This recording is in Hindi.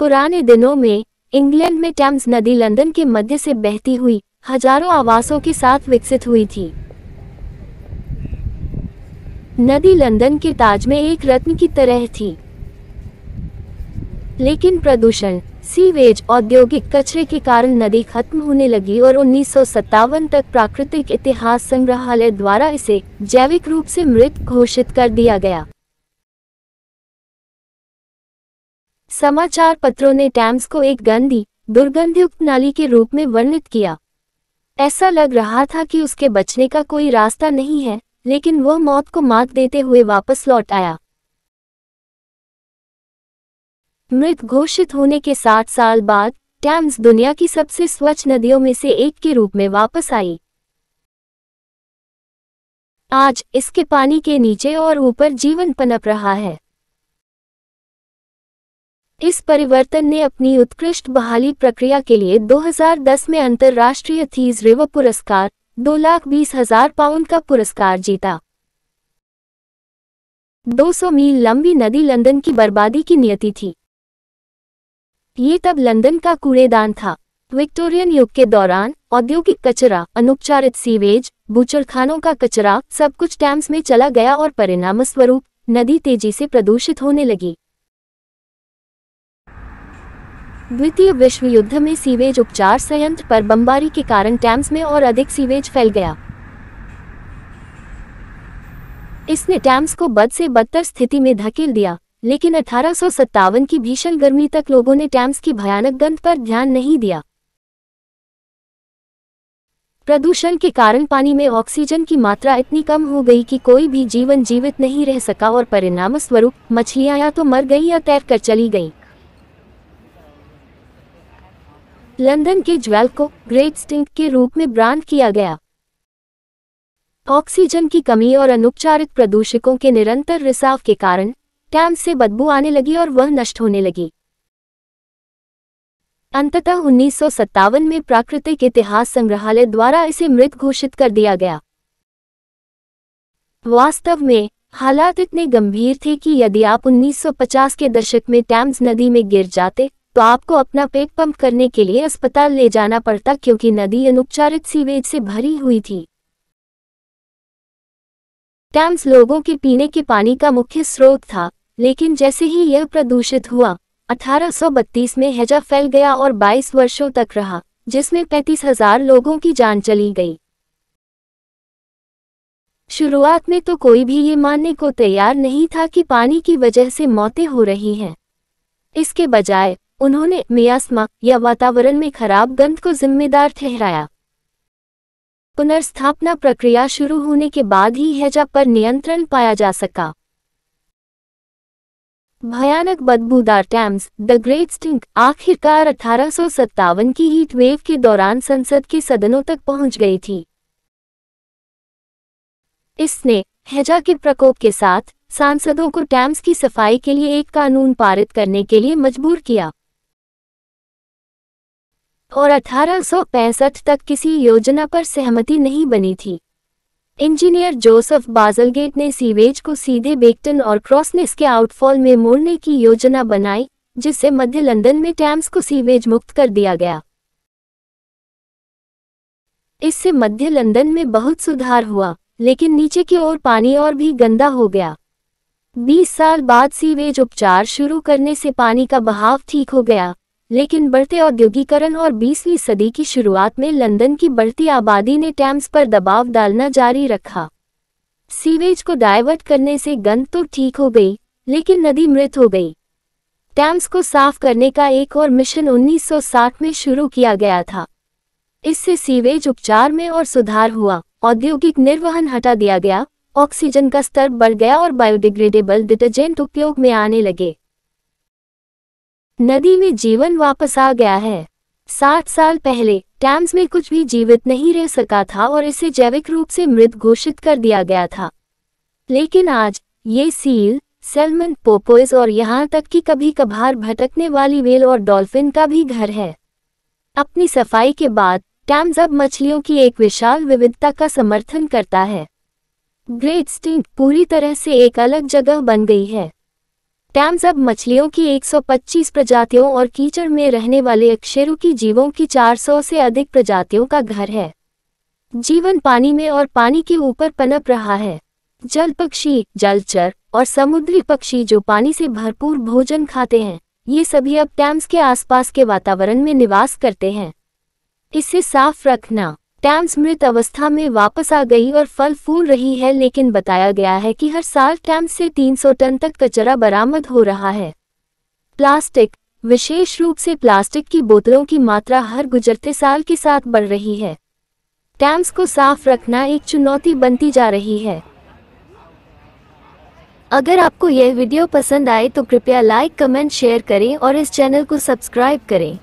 पुराने दिनों में, इंग्लैंड में टेम्स नदी लंदन के मध्य से बहती हुई, हज़ारों आवासों के साथ विकसित हुई थी। नदी लंदन के ताज में एक रत्न की तरह थी। लेकिन प्रदूषण, सीवेज औद्योगिक कचरे के कारण नदी खत्म होने लगी और उन्नीस सौ सत्तावन तक प्राकृतिक इतिहास संग्रहालय द्वारा इसे जैविक रूप से मृत घोषित कर दिया गया। समाचार पत्रों ने टैम्स को एक गंदी, दुर्गंधयुक्त नाली के रूप में वर्णित किया। ऐसा लग रहा था कि उसके बचने का कोई रास्ता नहीं है, लेकिन वह मौत को मात देते हुए वापस लौट आया। मृत घोषित होने के साठ साल बाद, टैम्स दुनिया की सबसे स्वच्छ नदियों में से एक के रूप में वापस आई। आज, इसके पानी के नीचे और ऊपर जीवन पनप रहा है। इस परिवर्तन ने अपनी उत्कृष्ट बहाली प्रक्रिया के लिए 2010 में अंतर्राष्ट्रीय थीज रिवर पुरस्कार, दो लाख बीस हज़ार पाउंड का पुरस्कार जीता। 200 मील लंबी नदी लंदन की बर्बादी की नियति थी। ये तब लंदन का कूड़ेदान था। विक्टोरियन युग के दौरान औद्योगिक कचरा अनुपचारित सीवेज, बुचड़खानों का कचरा सब कुछ टैम्स में चला गया और परिणाम स्वरूप नदी तेज़ी से प्रदूषित होने लगी। द्वितीय विश्व युद्ध में सीवेज उपचार संयंत्र पर बमबारी के कारण टैम्स में और अधिक सीवेज फैल गया इसने टैम्स को बद से बदतर स्थिति में धकेल दिया, लेकिन अठारह सौ सत्तावन की भीषण गर्मी तक लोगों ने टैम्स की भयानक गंध पर ध्यान नहीं दिया प्रदूषण के कारण पानी में ऑक्सीजन की मात्रा इतनी कम हो गई कि कोई भी जीवन जीवित नहीं रह सका और परिणाम स्वरूप मछलियाँ या तो मर गईं या तैर कर चली गईं। लंदन के ज्वेल को ग्रेट स्टिंक के रूप में ब्रांड किया गया। ऑक्सीजन की कमी और अनुपचारित प्रदूषकों के निरंतर रिसाव के कारण टैम से बदबू आने लगी और वह नष्ट होने लगी। अंततः उन्नीस सौ सत्तावन में प्राकृतिक इतिहास संग्रहालय द्वारा इसे मृत घोषित कर दिया गया। वास्तव में, हालात इतने गंभीर थे कि यदि आप 1950 के दशक में टैम्स नदी में गिर जाते तो आपको अपना पेट पंप करने के लिए अस्पताल ले जाना पड़ता क्योंकि नदी अनुपचारित सीवेज से भरी हुई थी। टैम्स लोगों के पीने के पानी का मुख्य स्रोत था, लेकिन जैसे ही यह प्रदूषित हुआ 1832 में हैजा फैल गया और 22 वर्षों तक रहा, जिसमें पैंतीस हज़ार लोगों की जान चली गई। शुरुआत में तो कोई भी ये मानने को तैयार नहीं था कि पानी की वजह से मौतें हो रही हैं। इसके बजाय उन्होंने मियास्मा या वातावरण में खराब गंध को जिम्मेदार ठहराया। पुनर्स्थापना प्रक्रिया शुरू होने के बाद ही हैजा पर नियंत्रण पाया जा सका। भयानक बदबूदार टैम्स, द ग्रेट स्टिंक, आखिरकार अठारह की हीट वेव के दौरान संसद के सदनों तक पहुँच गई थी। इसने हैजा के प्रकोप के साथ सांसदों को टैम्स की सफ़ाई के लिए एक कानून पारित करने के लिए मजबूर किया। और अठारह सौ पैंसठ तक किसी योजना पर सहमति नहीं बनी थी। इंजीनियर जोसेफ बाजलगेट ने सीवेज को सीधे बेक्टन और क्रॉसनेस के आउटफॉल में मोड़ने की योजना बनाई, जिससे मध्य लंदन में टैम्स को सीवेज मुक्त कर दिया गया। इससे मध्य लंदन में बहुत सुधार हुआ, लेकिन नीचे की ओर पानी और भी गंदा हो गया। 20 साल बाद सीवेज उपचार शुरू करने से पानी का बहाव ठीक हो गया। लेकिन बढ़ते औद्योगिकरण और 20वीं सदी की शुरुआत में लंदन की बढ़ती आबादी ने टैम्स पर दबाव डालना जारी रखा। सीवेज को डाइवर्ट करने से गंद तो ठीक हो गई, लेकिन नदी मृत हो गई। टैम्स को साफ़ करने का एक और मिशन 1960 में शुरू किया गया था। इससे सीवेज उपचार में और सुधार हुआ। औद्योगिक निर्वहन हटा दिया गया, ऑक्सीजन का स्तर बढ़ गया और बायोडिग्रेडेबल डिटर्जेंट उपयोग में आने लगे। नदी में जीवन वापस आ गया है। साठ साल पहले, टैम्स में कुछ भी जीवित नहीं रह सका था और इसे जैविक रूप से मृत घोषित कर दिया गया था। लेकिन आज, ये सील, सेलमन पोपोइज और यहाँ तक कि कभी कभार भटकने वाली वेल और डॉल्फिन का भी घर है। अपनी सफ़ाई के बाद, टैम्स अब मछलियों की एक विशाल विविधता का समर्थन करता है। ग्रेट स्टिंग पूरी तरह से एक अलग जगह बन गई है। टैम्स अब मछलियों की 125 प्रजातियों और कीचड़ में रहने वाले अक्षेरुकी जीवों की 400 से अधिक प्रजातियों का घर है। जीवन पानी में और पानी के ऊपर पनप रहा है। जल पक्षी, जलचर और समुद्री पक्षी जो पानी से भरपूर भोजन खाते हैं, ये सभी अब टैम्स के आसपास के वातावरण में निवास करते हैं। इसे साफ़ रखना। टैम्स मृत अवस्था में वापस आ गई और फल फूल रही है, लेकिन बताया गया है कि हर साल टैम्स से 300 टन तक कचरा बरामद हो रहा है। प्लास्टिक, विशेष रूप से प्लास्टिक की बोतलों की मात्रा हर गुजरते साल के साथ बढ़ रही है। टैम्स को साफ़ रखना एक चुनौती बनती जा रही है। अगर आपको यह वीडियो पसंद आए तो कृपया लाइक, कमेंट, शेयर करें और इस चैनल को सब्सक्राइब करें।